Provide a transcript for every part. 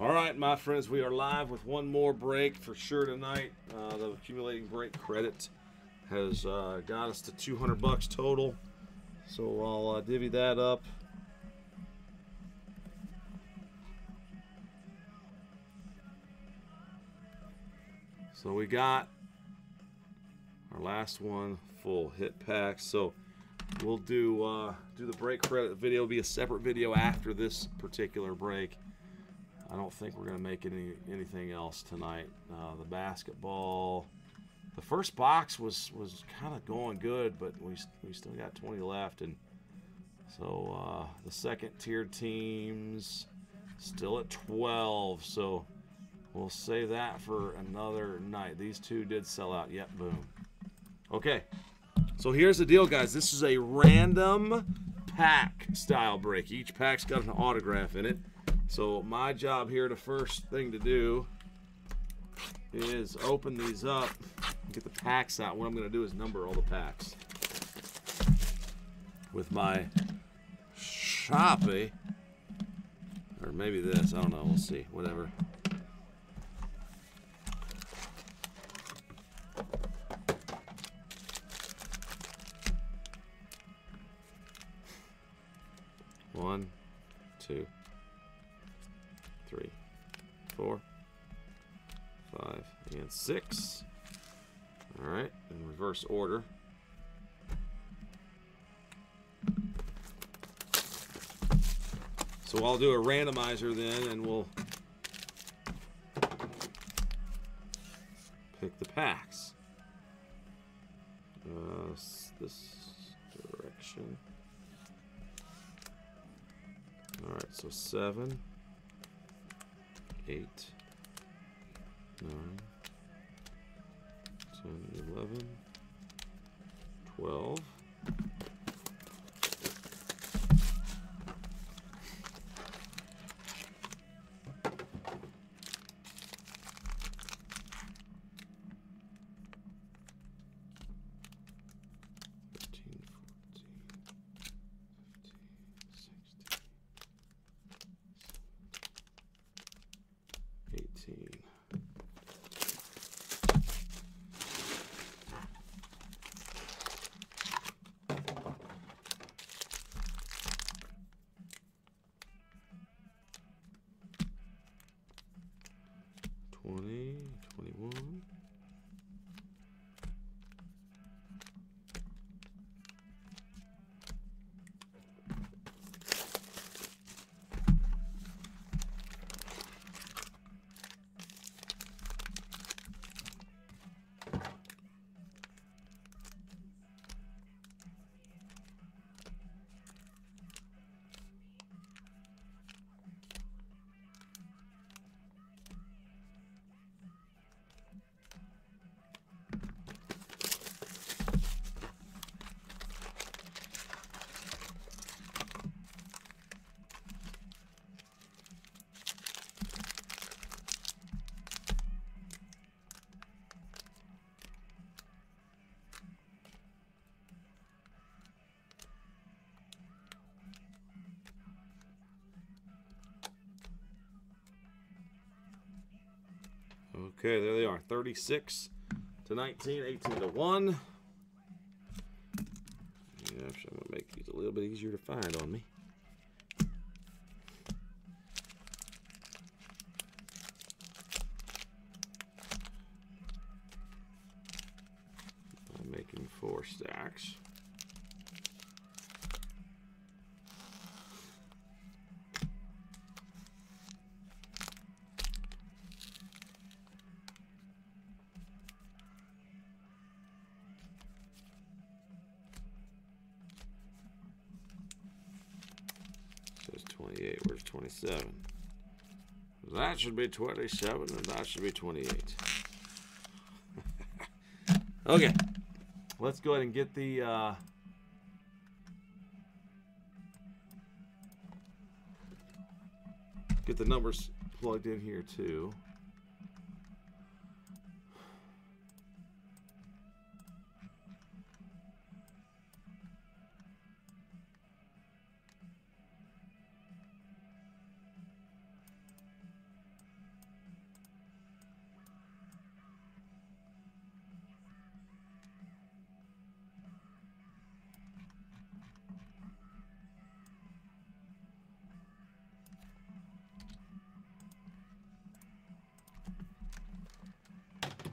All right, my friends, we are live with one more break for sure tonight. Uh, the accumulating break credit has uh, got us to 200 bucks total. So I'll uh, divvy that up. So we got our last one full hit pack. So we'll do uh, do the break credit video. It'll be a separate video after this particular break. I don't think we're gonna make any anything else tonight. Uh, the basketball, the first box was was kind of going good, but we we still got 20 left, and so uh, the second tier teams still at 12. So we'll save that for another night. These two did sell out. Yep, boom. Okay, so here's the deal, guys. This is a random pack style break. Each pack's got an autograph in it. So my job here, the first thing to do is open these up, get the packs out. What I'm going to do is number all the packs with my Sharpie, or maybe this. I don't know. We'll see. Whatever. One, two, and six. All right, in reverse order. So I'll do a randomizer then, and we'll pick the packs. Uh, this direction. All right, so seven, 원이 기본이고 Okay, there they are. 36 to 19, 18 to 1. Yeah, I'm going to make these a little bit easier to find on me. I'm making four stacks. 27? That should be 27, and that should be 28. okay. Let's go ahead and get the. Uh, get the numbers plugged in here, too.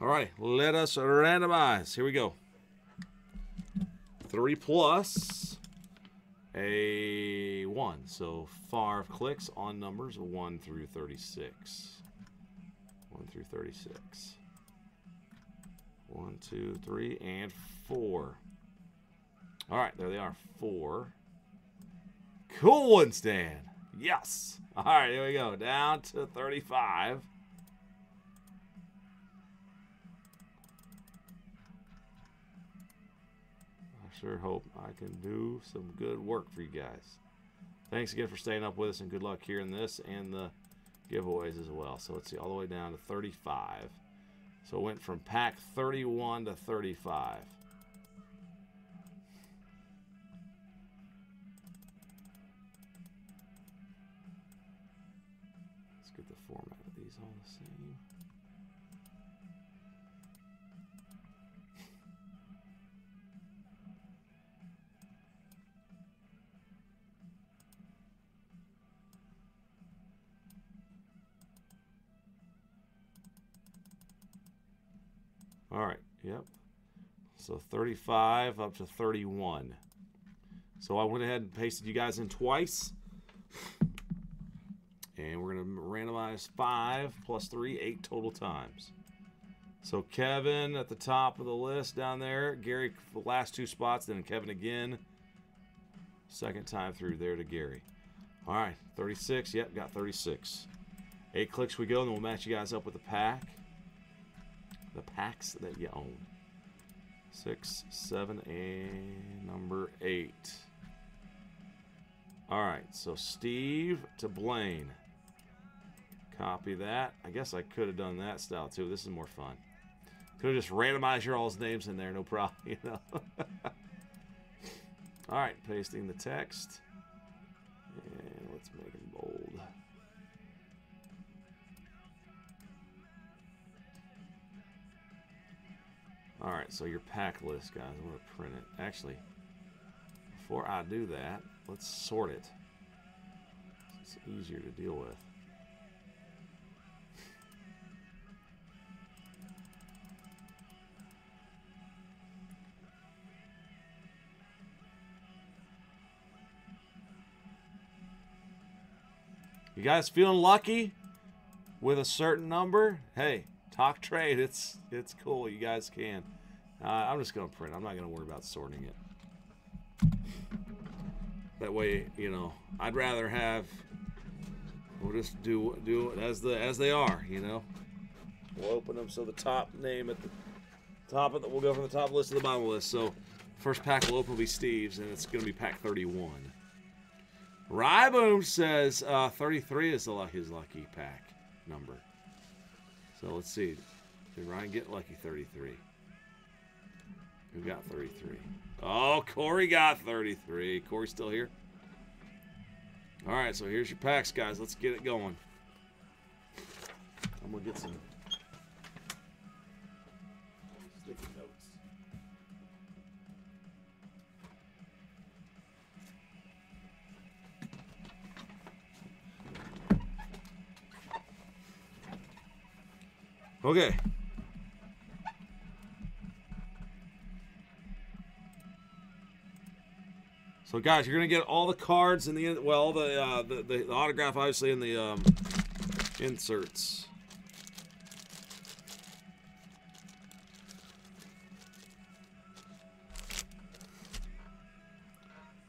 All right, let us randomize. Here we go. Three plus a one. So Favre clicks on numbers one through 36. One through 36. One, two, three, and four. All right, there they are. Four. Cool one, Stan. Yes. All right, here we go. Down to 35. Sure hope I can do some good work for you guys. Thanks again for staying up with us, and good luck here in this and the giveaways as well. So let's see, all the way down to 35. So it went from pack 31 to 35. Yep. So 35 up to 31. So I went ahead and pasted you guys in twice. And we're going to randomize 5 plus 3, 8 total times. So Kevin at the top of the list down there. Gary, the last two spots. Then Kevin again. Second time through there to Gary. All right, 36. Yep, got 36. Eight clicks we go, and then we'll match you guys up with the pack. The packs that you own. Six, seven, and number eight. All right, so Steve to Blaine. Copy that. I guess I could have done that style too. This is more fun. Could have just randomized your all's names in there, no problem, you know. All right, pasting the text. And let's make them All right, so your pack list, guys. I'm going to print it. Actually, before I do that, let's sort it. It's easier to deal with. You guys feeling lucky with a certain number? Hey, talk trade. It's it's cool. You guys can. Uh, I'm just gonna print. I'm not gonna worry about sorting it. That way, you know, I'd rather have. We'll just do do it as the as they are. You know, we'll open them so the top name at the top of the we'll go from the top list to the bottom list. So first pack we'll open will be Steve's, and it's gonna be pack 31. Ryboom says uh, 33 is the lucky, his lucky pack number. So let's see. Did Ryan get lucky 33? Who got 33? Oh, Corey got 33. Corey still here? All right, so here's your packs, guys. Let's get it going. I'm going to get some. Okay. So guys, you're gonna get all the cards in the well, the, uh, the, the autograph obviously in the um, inserts.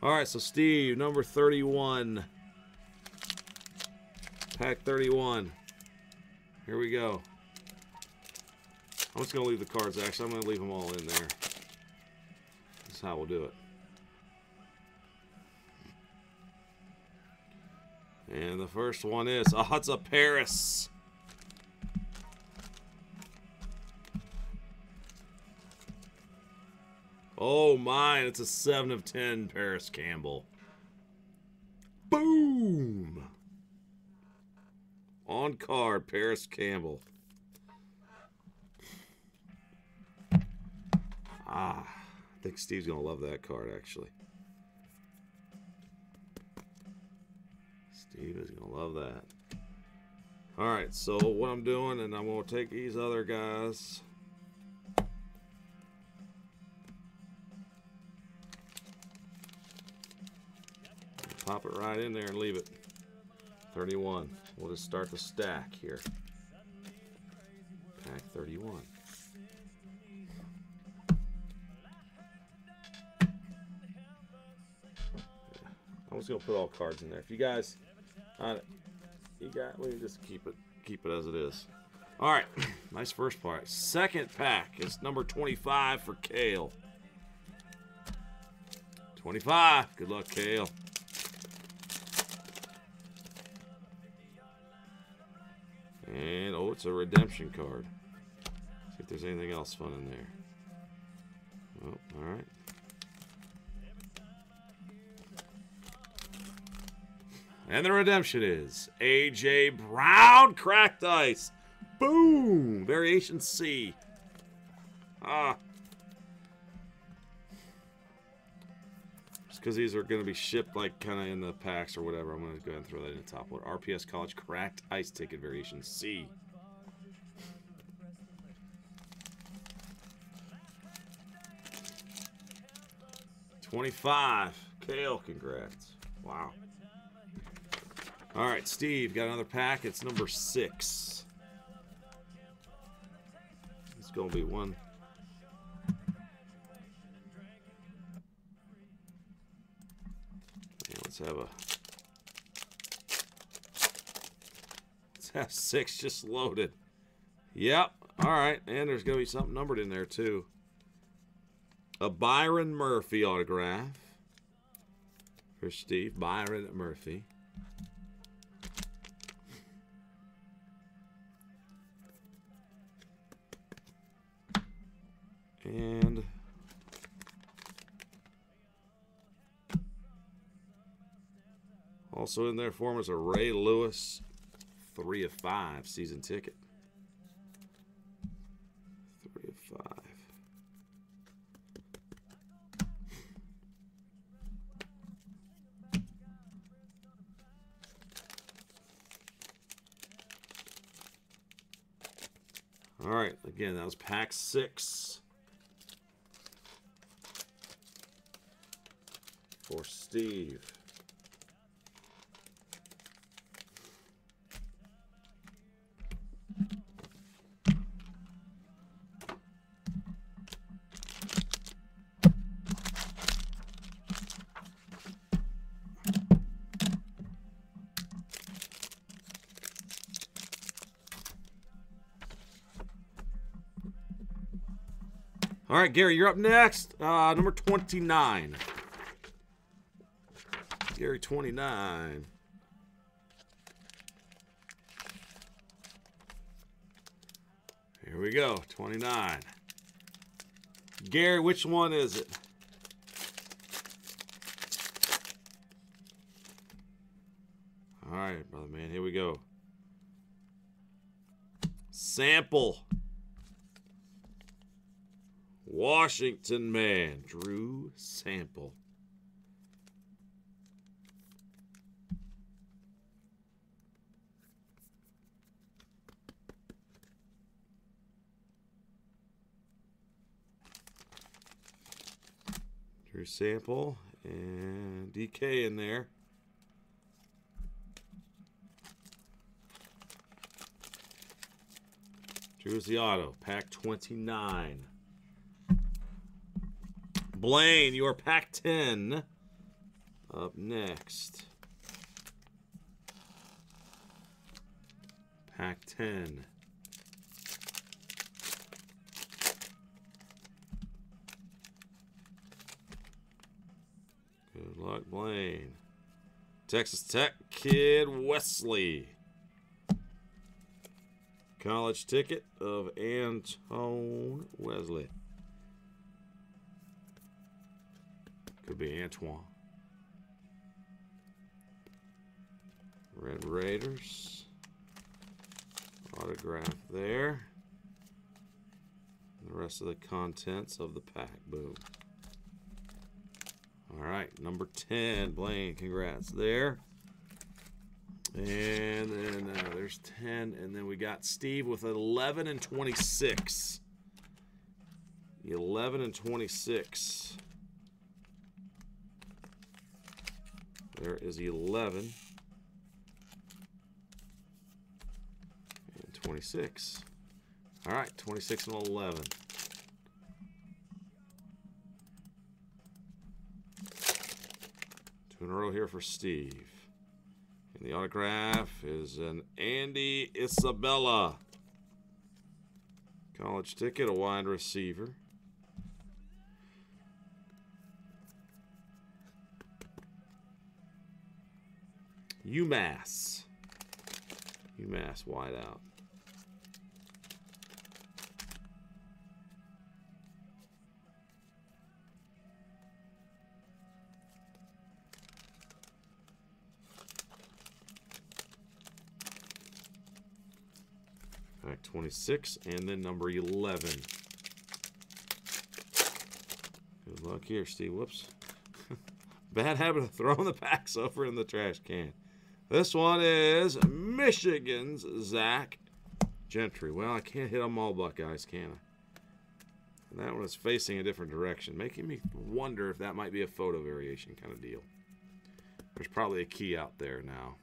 All right, so Steve, number 31. Pack 31. Here we go. I'm just going to leave the cards, actually. I'm going to leave them all in there. That's how we'll do it. And the first one is, it's a Parris. Oh my, it's a 7 of 10 Parris Campbell. Boom! On card, Parris Campbell. Ah, I think Steve's going to love that card, actually. Eva's gonna love that. All right, so what I'm doing, and I'm gonna take these other guys. Pop it right in there and leave it. 31. We'll just start the stack here. Pack 31. I'm just gonna put all cards in there. If you guys you got, we just keep it, keep it as it is. All right, nice first part. Second pack is number 25 for Kale. 25. Good luck, Kale. And, oh, it's a redemption card. See if there's anything else fun in there. All right. And the redemption is A.J. Brown Cracked Ice. Boom! Variation C. Ah. Just because these are going to be shipped like kind of in the packs or whatever, I'm going to go ahead and throw that in the top load. RPS College Cracked Ice Ticket Variation C. Twenty-five. Kale, congrats. Wow. All right, Steve, got another pack. It's number six. It's going to be one. Yeah, let's have a. Let's have six just loaded. Yep. All right. And there's going to be something numbered in there, too. A Byron Murphy autograph for Steve. Byron Murphy. And also in there for him is a Ray Lewis 3 of 5 season ticket. 3 of 5. All right, again, that was pack six. Steve. All right, Gary, you're up next. Uh, number 29. Gary 29. Here we go, 29. Gary, which one is it? All right, brother man, here we go. Sample. Washington man, Drew Sample. Drew Sample and DK in there. Drew's the auto, pack 29. Blaine, your pack 10 up next. Pack 10. Good luck, Blaine. Texas Tech kid Wesley. College ticket of Antone Wesley. Could be Antoine. Red Raiders. Autograph there. The rest of the contents of the pack. Boom. All right, number 10, Blaine, congrats there. And then uh, there's 10, and then we got Steve with 11 and 26. 11 and 26. There is 11. And 26. All right, 26 and 11. In here for Steve. And the autograph is an Andy Isabella. College ticket, a wide receiver. UMass. UMass wide 26 and then number 11. Good luck here, Steve. Whoops. Bad habit of throwing the packs over in the trash can. This one is Michigan's Zach Gentry. Well, I can't hit them all, Buckeyes, can I? And that one is facing a different direction, making me wonder if that might be a photo variation kind of deal. There's probably a key out there now.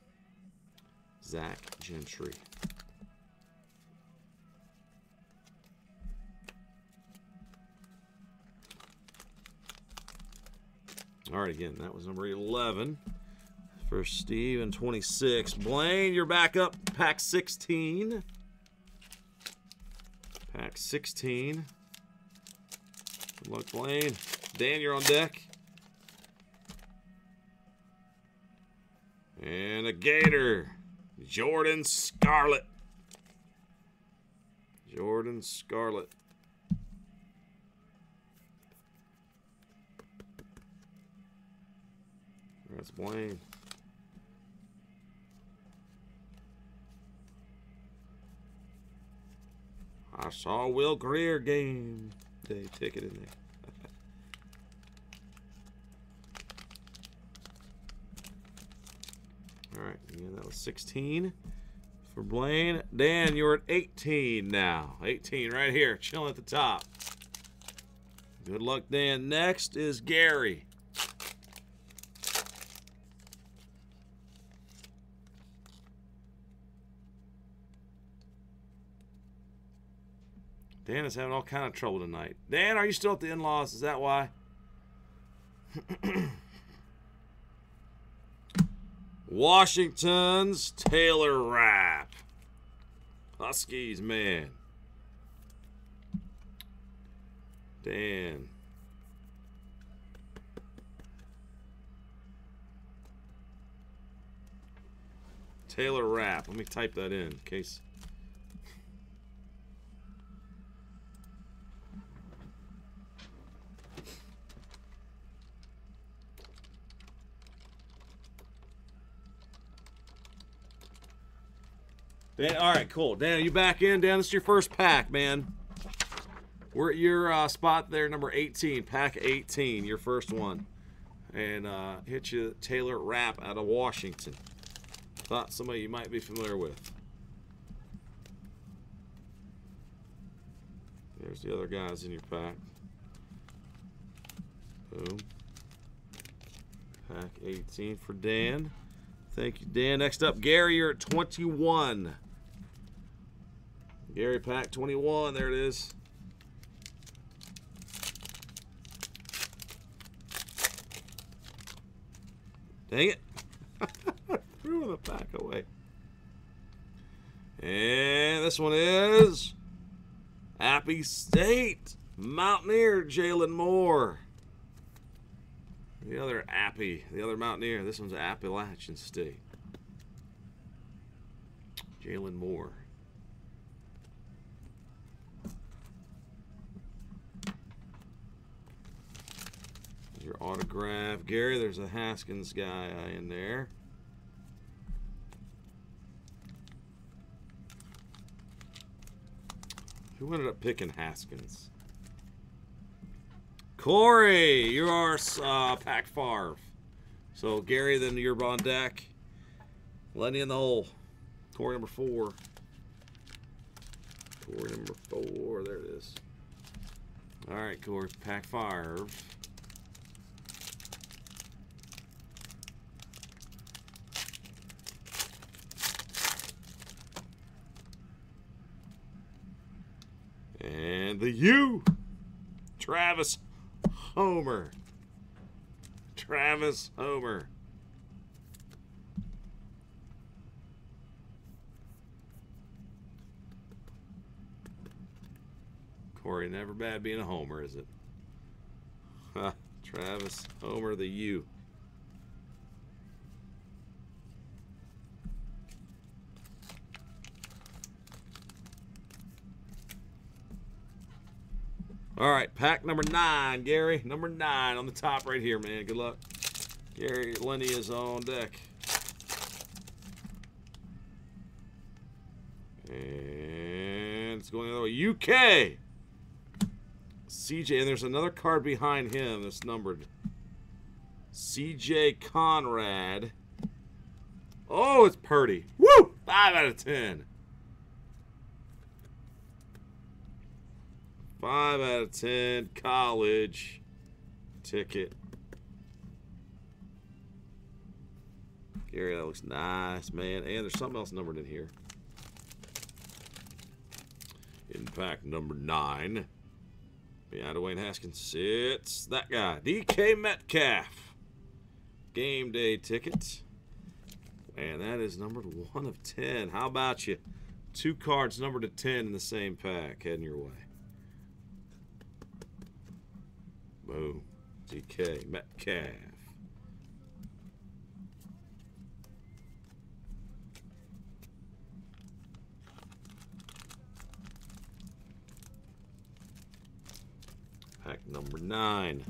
Zach Gentry. All right, again, that was number 11 for Steve and 26. Blaine, you're back up. Pack 16. Pack 16. Good luck, Blaine. Dan, you're on deck. And a Gator. Jordan Scarlett. Jordan Scarlett. Blaine. I saw Will Grier game day ticket in there. All right, yeah, that was 16 for Blaine. Dan, you're at 18 now. 18 right here, chilling at the top. Good luck, Dan. Next is Gary. Dan is having all kind of trouble tonight. Dan, are you still at the in-laws? Is that why? Washington's Taylor Rapp. Huskies, man. Dan. Taylor Rapp. Let me type that in in case Dan, all right, cool. Dan, you back in? Dan, this is your first pack, man. We're at your uh, spot there, number 18, pack 18, your first one. And uh, hit you Taylor Rapp out of Washington. Thought somebody you might be familiar with. There's the other guys in your pack. Boom. Pack 18 for Dan. Thank you, Dan. Next up, Gary, you're at 21. Gary Pack 21. There it is. Dang it. Threw the pack away. And this one is Appy State. Mountaineer Jalin Moore. The other Appy, the other Mountaineer. This one's Appalachian State. Jalin Moore. Your autograph. Gary, there's a Haskins guy in there. Who ended up picking Haskins? Corey, you are uh, Pack Favre. So Gary, then you're on deck. Lenny in the hole. Corey number four. Corey number four. There it is. All right, Corey. Pack Favre. And the U. Travis Homer. Travis Homer. Corey, never bad being a homer, is it? Travis Homer, the U. All right, pack number nine, Gary. Number nine on the top right here, man. Good luck. Gary Lenny is on deck. And it's going the other way. UK. CJ, and there's another card behind him that's numbered. CJ Conrad. Oh, it's Purdy. Woo! Five out of ten. Five out of ten. College ticket. Gary, that looks nice, man. And there's something else numbered in here. In fact, number nine. Behind Dwayne Haskins sits that guy, DK Metcalf. Game day ticket. And that is numbered 1 of 10. How about you? Two cards numbered to 10 in the same pack heading your way. Boom. DK Metcalf. Pack number nine.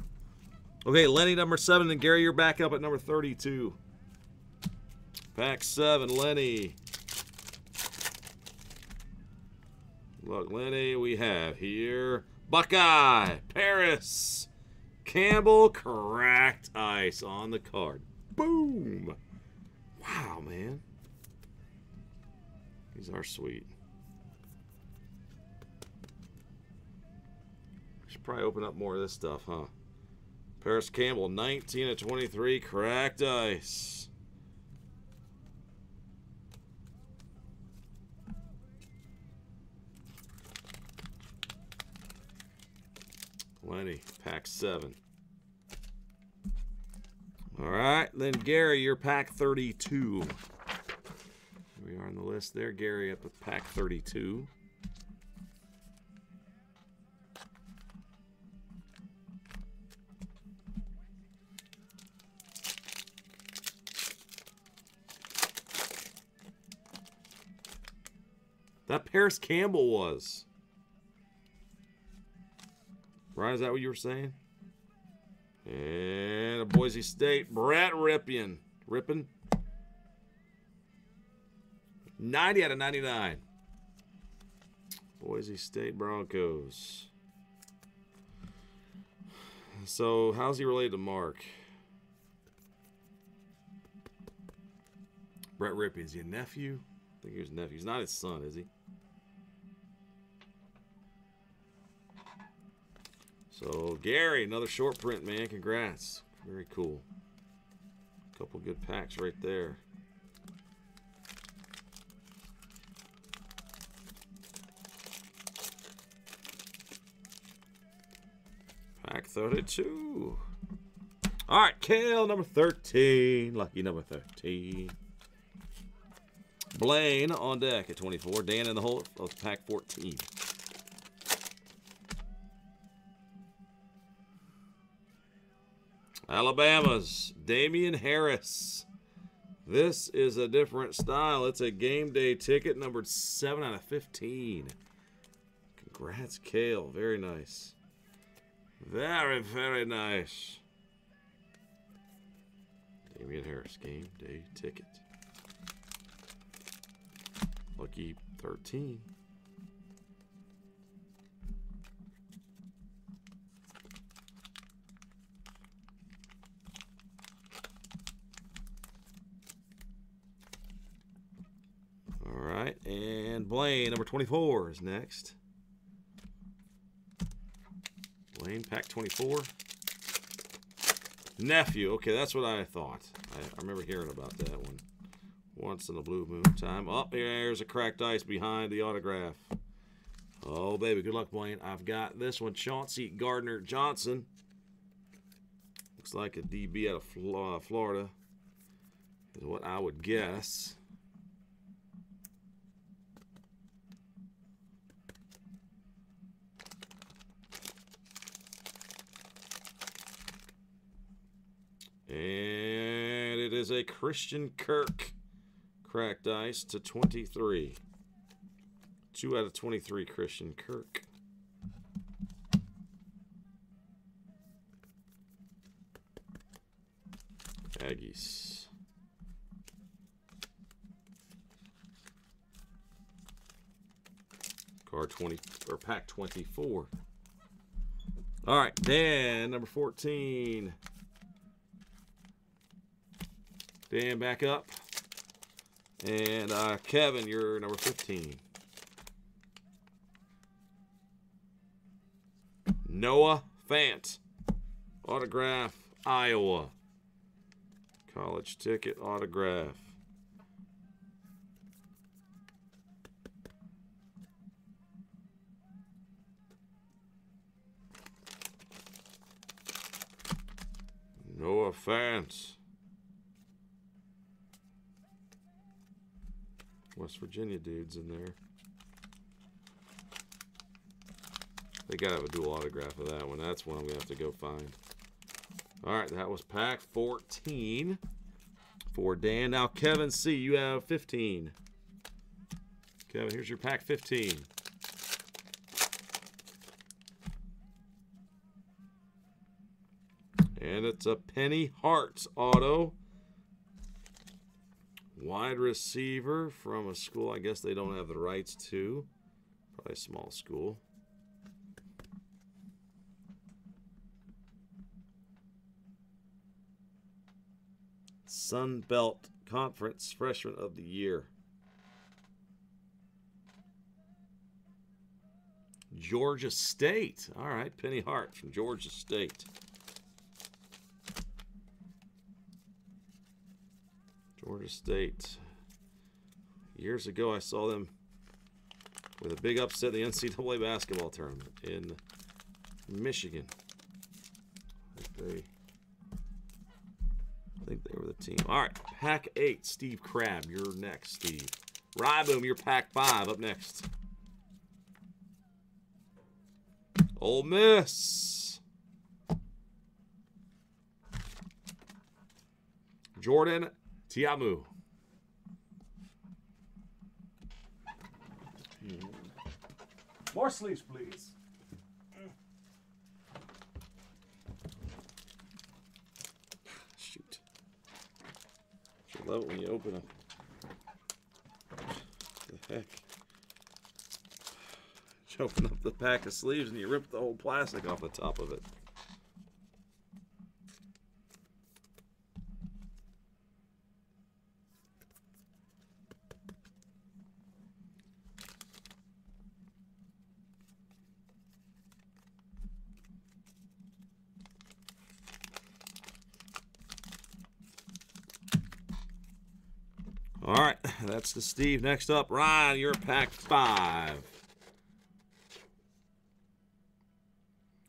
Okay, Lenny number seven, and Gary, you're back up at number 32. Pack seven, Lenny. Look, Lenny, we have here Buckeye, Parris, Campbell, cracked ice on the card. Boom. Wow, man. These are sweet. Should probably open up more of this stuff, huh? Parris Campbell, 19 of 23, cracked ice. Lenny, pack seven. All right, then Gary, you're pack 32. Here we are on the list there. Gary up with pack 32. That Parris Campbell was. Right, is that what you were saying? And a Boise State, Brett Rypien. Rippin. 90 out of 99. Boise State Broncos. So, how's he related to Mark? Brett Rypien, is he a nephew? I think he was nephew. He's not his son, is he? So, Gary, another short print, man. Congrats. Very cool. Couple good packs right there. Pack 32. All right, Kale, number 13. Lucky number 13. Blaine on deck at 24. Dan in the hole of pack 14. Alabama's Damien Harris. This is a different style. It's a game day ticket, numbered 7 out of 15. Congrats, Kale. Very nice. Very, very nice. Damien Harris, game day ticket. Lucky 13. All right, Blaine, number 24 is next. Blaine, pack 24. Nephew, okay, that's what I thought. I, I remember hearing about that one. Once in a blue moon time. Up oh, there's a cracked ice behind the autograph. Oh, baby. Good luck, Blaine. I've got this one. Chauncey Gardner Johnson. Looks like a DB out of uh, Florida. Is what I would guess. And it is a Christian Kirk cracked ice to 23. 2 out of 23 Christian Kirk. Aggies. Card 20 or pack 24. All right, Dan, number 14. Dan, back up. And uh, Kevin, you're number 15. Noah Fant. Autograph, Iowa. College ticket autograph. Noah Fant. West Virginia dudes in there. They gotta have a dual autograph of that one. That's one I'm gonna have to go find. All right, that was pack 14 for Dan. Now, Kevin C., you have 15. Kevin, here's your pack 15. And it's a Penny Hart's auto. Wide receiver from a school I guess they don't have the rights to. Probably a small school. Sun Belt Conference Freshman of the Year. Georgia State. All right, Penny Hart from Georgia State. Georgia State. Years ago, I saw them with a big upset in the NCAA basketball tournament in Michigan. they I think they were the team. All right, pack eight. Steve Crab, you're next, Steve. Ryboom, you're pack five. Up next. Ole Miss. Jordan Ta'amu. More sleeves, please. Shoot! Love it when you open a the heck. You open up the pack of sleeves and you rip the whole plastic off the top of it. All that's the Steve. Next up, Ryan, you're pack five.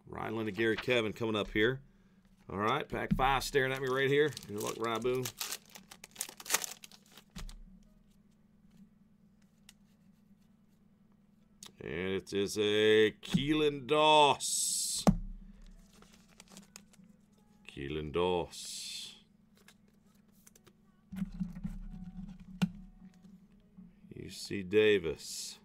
Ryan, Linda, Gary, Kevin coming up here. All right, pack five staring at me right here. Good luck, Rabu. And it is a Keelan Doss. Keelan Doss. UC Davis.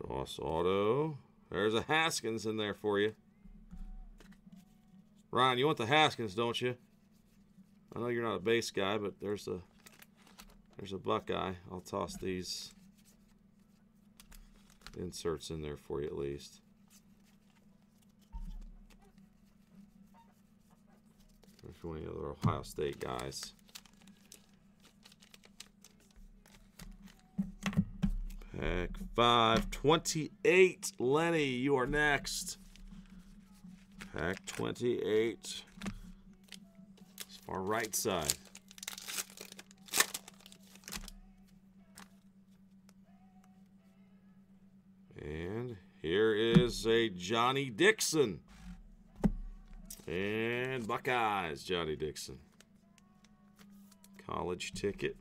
Doss Auto. There's a Haskins in there for you. Ryan, you want the Haskins, don't you? I know you're not a base guy, but there's a there's a Buckeye. I'll toss these inserts in there for you at least. Of the other Ohio State guys. Pack 528. Lenny, you are next. Pack 28. As far right side. And here is a Johnnie Dixon. And Buckeyes, Johnnie Dixon. College ticket.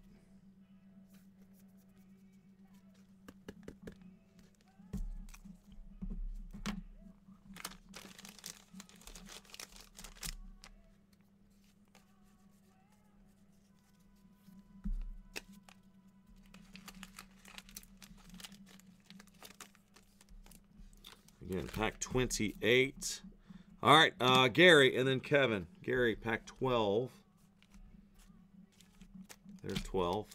Again, pack 28. All right, uh, Gary and then Kevin. Gary, pack 12. There's 12.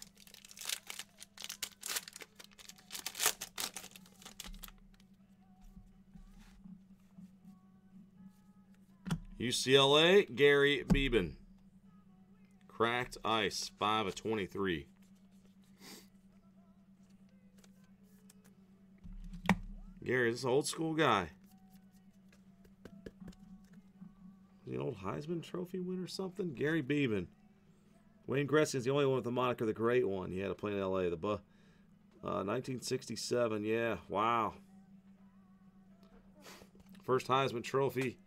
UCLA, Gary Beban. Cracked ice, 5 of 23. Gary, this is an old school guy. The old Heisman Trophy winner or something? Gary Beban. Wayne Gretzky's the only one with the moniker the Great One. He had to play in L.A. The uh, 1967. Yeah, wow. First Heisman Trophy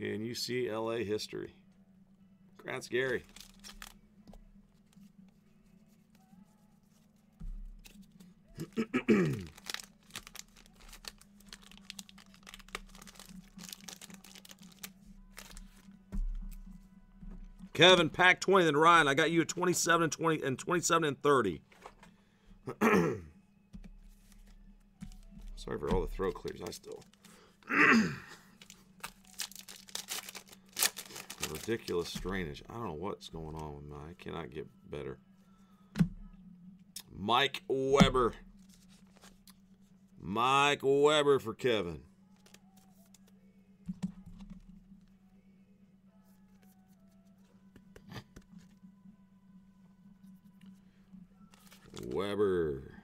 in UCLA history. Congrats, Gary. Kevin, pack 20. Then Ryan, I got you at 27 and 20 and 27 and 30. Sorry for all the throat clears. I still. ridiculous strainage. I don't know what's going on with my. I cannot get better. Mike Weber. Mike Weber for Kevin. Weber.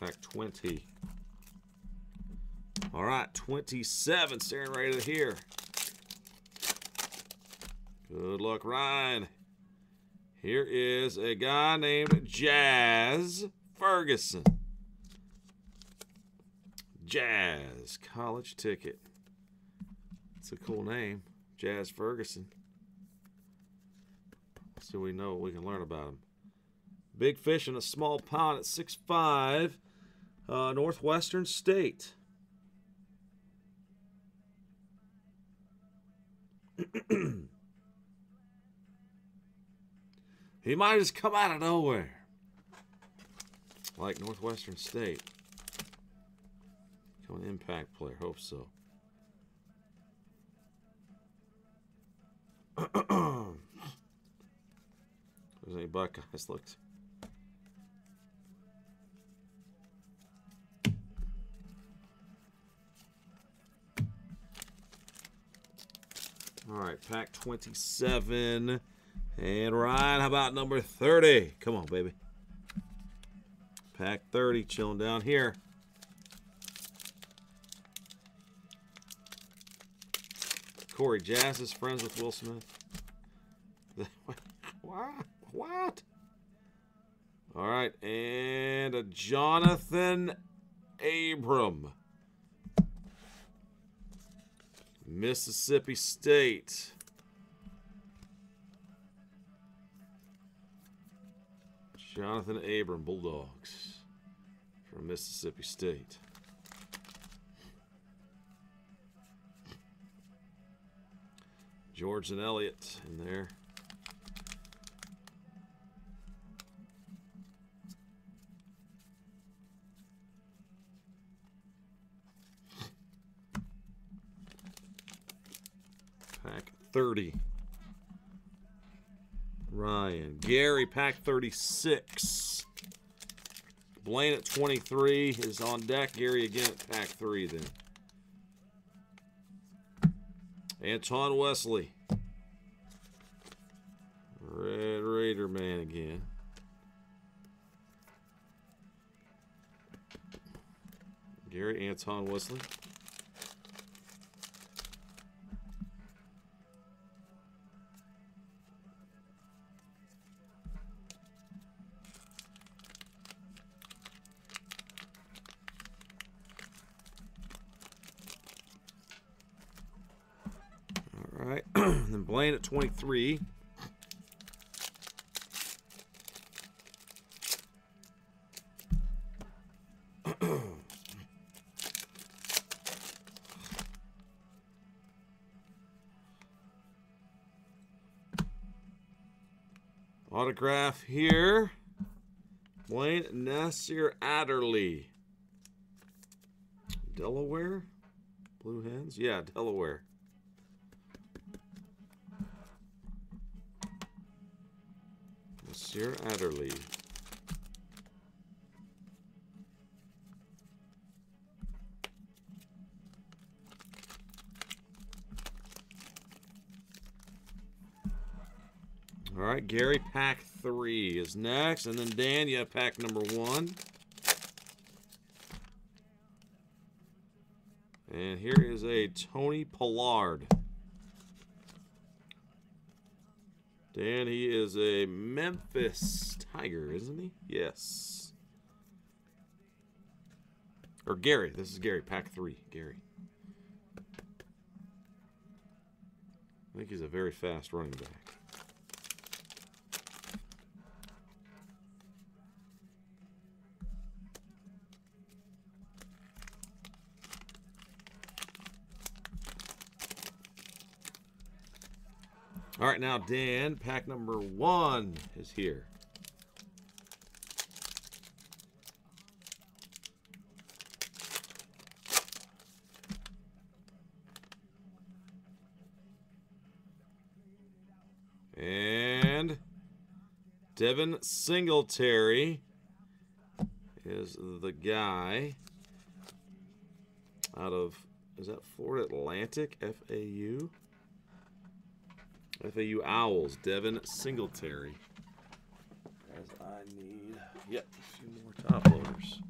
Pack 20. All right, 27, staring right at here. Good luck, Ryan. Here is a guy named Jazz Ferguson. Jazz college ticket. A cool name, Jazz Ferguson. So we know what we can learn about him. Big fish in a small pond at 6'5", uh, Northwestern State. he might just come out of nowhere. Like Northwestern State. Become an impact player. Hope so. There's any Buckeyes looked. All right, pack 27. And Ryan, how about number 30? Come on, baby. Pack 30, chilling down here. Corey Jazz is friends with Will Smith. what? What? All right, and a Jonathan Abram. Mississippi State. Jonathan Abram, Bulldogs from Mississippi State. George and Elliott in there. Pack 30. Ryan. Gary, pack 36. Blaine at 23 is on deck. Gary again at pack 3 then. Antoine Wesley. Red Raider man again. Gary Antoine Wesley. 23. Autograph here. Blaine Nasir Adderley. Delaware? Blue Hens? Yeah, Delaware. Nasir Adderley. All right, Gary, pack three is next. And then Dan, you have pack number one. And here is a Tony Pollard. Dan, he is a Memphis Tiger, isn't he? Yes. Or Gary. This is Gary, pack three. Gary. I think he's a very fast running back. All right, now Dan, pack number one is here. And Devin Singletary is the guy out of, is that Florida Atlantic, FAU? FAU Owls, Devin Singletary. As I need, yep, a few more top loaders.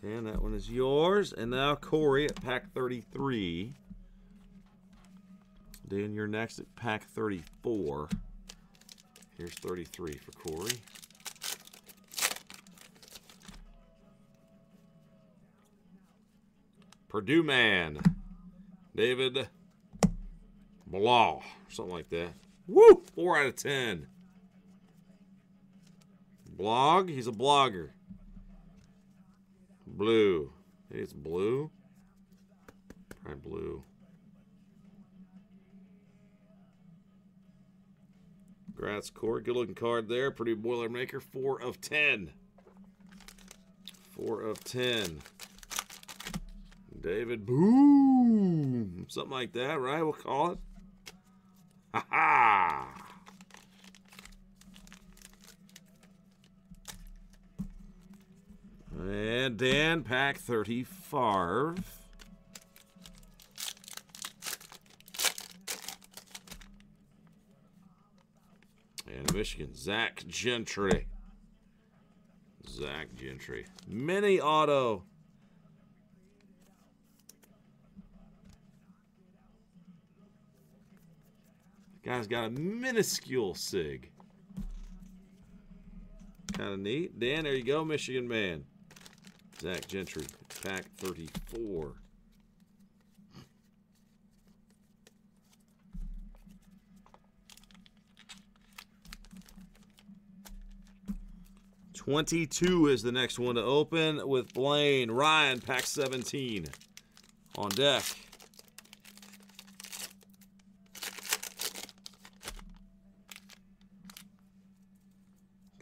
And that one yours. And now Corey at pack 33. Dan, you're next at pack 34. Here's 33 for Corey. Purdue man. David Blah. Something like that. Woo! 4 out of 10. Blog. He's a blogger. Blue. Maybe it's blue. Probably blue. Congrats, Corey. Good looking card there. Pretty Boilermaker. Four of ten. Four of ten. David Boom. Something like that, right? We'll call it. Ha ha. And Dan, pack 35. And Michigan, Zach Gentry. Zach Gentry. Mini auto. Guy's got a minuscule SIG. Kind of neat. Dan, there you go, Michigan man. Zach Gentry, pack 34. Twenty-two is the next one to open with Blaine Ryan, pack 17 on deck.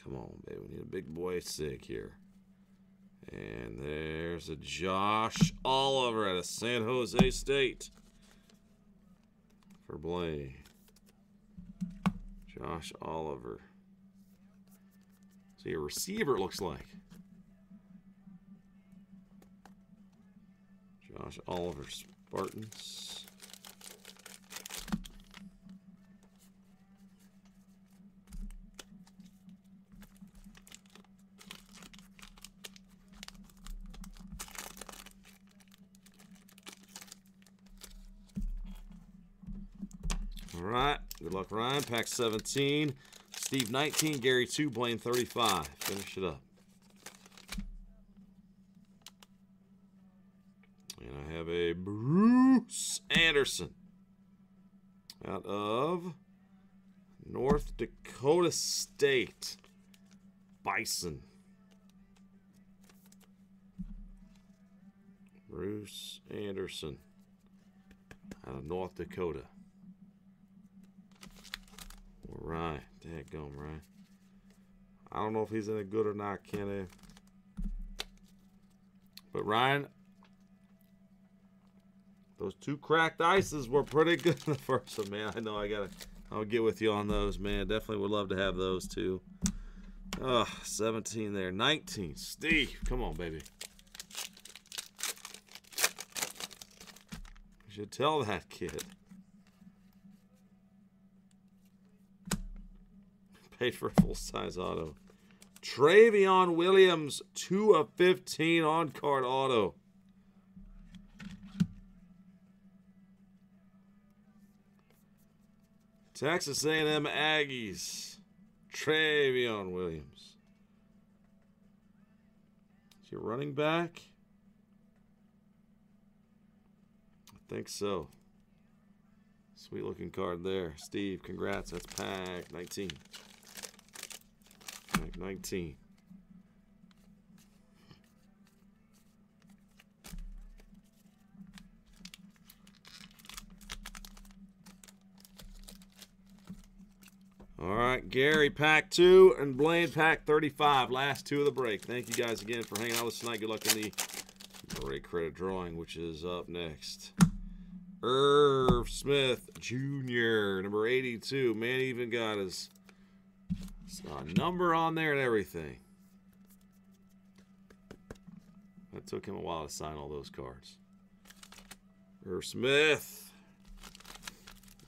Come on, baby. We need a big boy sig here. And there's a Josh Oliver out of San Jose State for Blaine. Josh Oliver. See a receiver, it looks like. Josh Oliver Spartans. All right. Good luck, Ryan. Pack 17. Steve 19. Gary 2. Blaine 35. Finish it up. And I have a Bruce Anderson out of North Dakota State. Bison. Bruce Anderson out of North Dakota. Right, dadgum, right? I don't know if he's any good or not, Kenny. But Ryan, those two cracked ices were pretty good in the first one, man. I know I gotta, I'll get with you on those, man. Definitely would love to have those too. Oh, 17 there, 19. Steve, come on, baby. You should tell that kid. Paid for a full-size auto. Trayveon Williams, 2 of 15 on-card auto. Texas A&M Aggies. Trayveon Williams. Is he running back? I think so. Sweet looking card there. Steve, congrats. That's pack 19. 19. All right, Gary, pack two, and Blaine, pack 35. Last two of the break. Thank you guys again for hanging out with us tonight. Good luck in the break credit drawing, which is up next. Irv Smith Jr., number 82. Man, even got his a number on there and everything. That took him a while to sign all those cards. Irv Smith.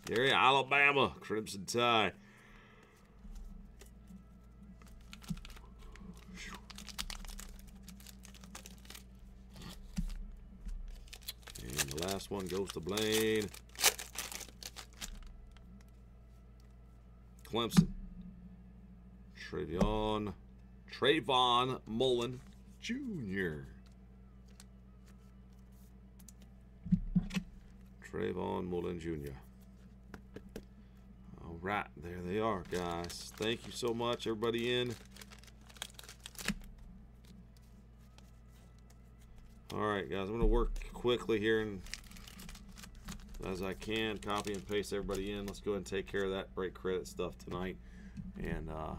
Gary, Alabama. Crimson Tide. And the last one goes to Blaine. Clemson. Travion. Trayvon Mullen Jr. Trayvon Mullen Jr. All right, there they are, guys. Thank you so much, everybody in. All right, guys, I'm going to work quickly here and as I can, copy and paste everybody in. Let's go ahead and take care of that break credit stuff tonight. And uh,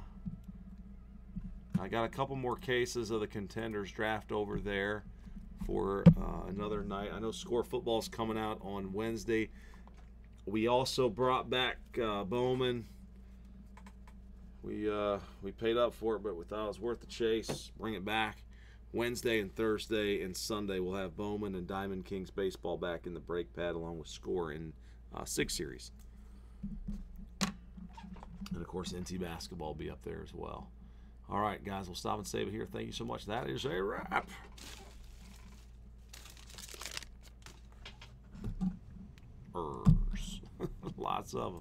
I got a couple more cases of the contenders draft over there for uh, another night. I know Score Football is coming out on Wednesday. We also brought back uh, Bowman. We uh, we paid up for it, but we thought it was worth the chase. Bring it back. Wednesday and Thursday and Sunday we'll have Bowman and Diamond Kings baseball back in the break pad along with Score in uh, six series. And of course, NT basketball will be up there as well. All right, guys, we'll stop and save it here. Thank you so much. That is a wrap. Lots of them.